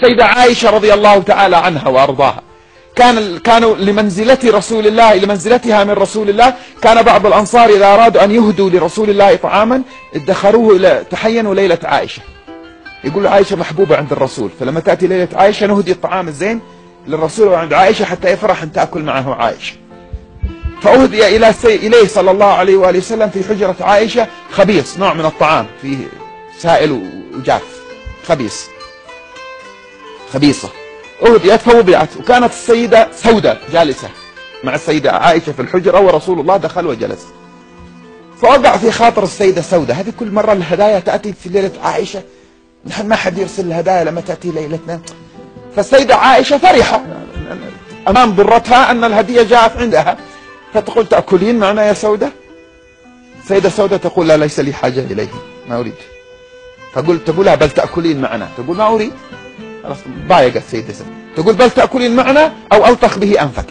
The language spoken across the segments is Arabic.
سيدة عائشة رضي الله تعالى عنها وأرضاها. كان كانوا لمنزلة رسول الله لمنزلتها من رسول الله. كان بعض الأنصار إذا أرادوا أن يهدوا لرسول الله طعاما ادخروه إلى تحينوا ليلة عائشة. يقول عائشة محبوبة عند الرسول. فلما تأتي ليلة عائشة نهدي الطعام الزين للرسول وعند عائشة حتى يفرح أن تأكل معه عائشة. فأهدي إلى سي... إليه صلى الله عليه وآله وسلم في حجرة عائشة خبيص نوع من الطعام فيه سائل وجاف خبيث. خبيصة. أهديت فوضعت وكانت السيدة سودة جالسة مع السيدة عائشة في الحجرة ورسول الله دخل وجلس. فوقع في خاطر السيدة سودة. هذه كل مرة الهدايا تأتي في ليلة عائشة. نحن ما حد يرسل الهدايا لما تأتي ليلتنا. فالسيدة عائشة فرحة أمام ضرتها أن الهدية جاءت عندها. فتقول تأكلين معنا يا سودة؟ سيدة سودة تقول لا ليس لي حاجة إليه. ما أريد. فقل تقولها بل تأكلين معنا. تقول ما أريد. ضايقت سيدة تقول بل تأكلين معنا أو ألطخ به أنفك.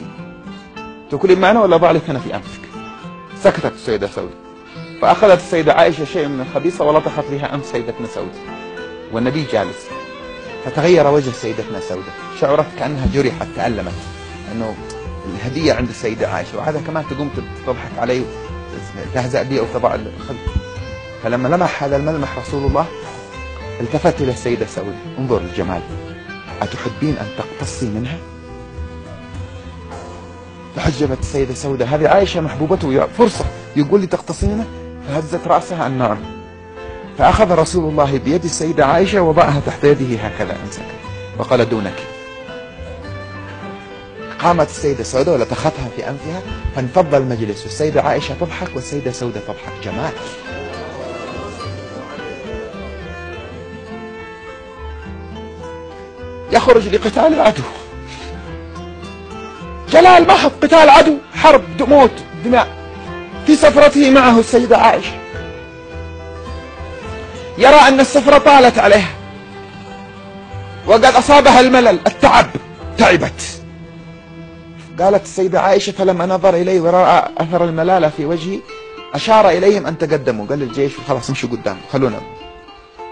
تأكلين معنا ولا أضع لك أنا في أنفك؟ سكتت السيدة سودة فأخذت السيدة عائشة شيء من الخبيثة ولطخت بها أنف سيدتنا سودة والنبي جالس. فتغير وجه سيدتنا سودة. شعرت كأنها جرحت تألمت. أنه الهدية عند السيدة عائشة. وهذا كمان تقوم تضحك عليه تهزأ به أو تضع فلما لمح هذا الملمح رسول الله التفت إلى السيدة سودة انظر الجمال. أتحبين أن تقتصي منها؟ فحجبت السيدة سودة هذه عائشة محبوبته فرصة. يقول لي تقتصينه فهزت رأسها النعم فأخذ رسول الله بيد السيدة عائشة وضعها تحت يده هكذا أمسك وقال دونك. قامت السيدة سودة ولتختها في أنفها فانفض المجلس. والسيدة عائشة تضحك والسيدة سودة تضحك. جمال يخرج لقتال العدو. جلال محض قتال عدو حرب موت دماء. في سفرته معه السيدة عائشة. يرى أن السفرة طالت عليه وقد أصابها الملل التعب تعبت. قالت السيدة عائشة فلما نظر إليه ورأى أثر الملالة في وجهي. أشار إليهم أن تقدموا. قال للجيش خلاص امشوا قدام خلونا.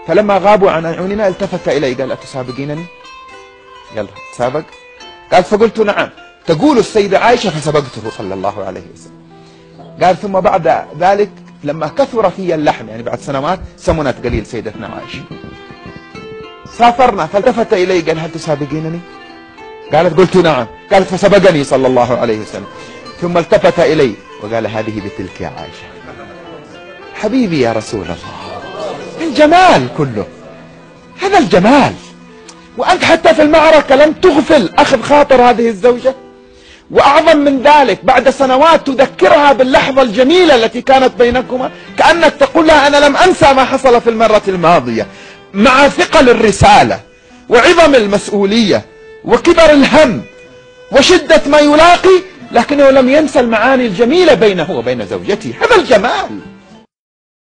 فلما غابوا عن أعيننا التفت إلي قال أتسابقينني؟ يلا سابق قال فقلت نعم. تقول السيدة عائشة فسبقته صلى الله عليه وسلم. قال ثم بعد ذلك لما كثر في اللحم يعني بعد سنوات سمنت قليل سيدتنا عائشة. سافرنا فالتفت إلي قال هل تسابقينني؟ قالت قلت نعم. قالت فسبقني صلى الله عليه وسلم. ثم التفت إلي وقال هذه بتلك يا عائشة. حبيبي يا رسول الله. الجمال كله. هذا الجمال. وأنت حتى في المعركة لم تغفل أخذ خاطر هذه الزوجة. وأعظم من ذلك بعد سنوات تذكرها باللحظة الجميلة التي كانت بينكما كأنك تقول لها أنا لم أنسى ما حصل في المرة الماضية. مع ثقل الرسالة وعظم المسؤولية وكبر الهم وشدة ما يلاقي لكنه لم ينسى المعاني الجميلة بينه وبين زوجته. هذا الجمال.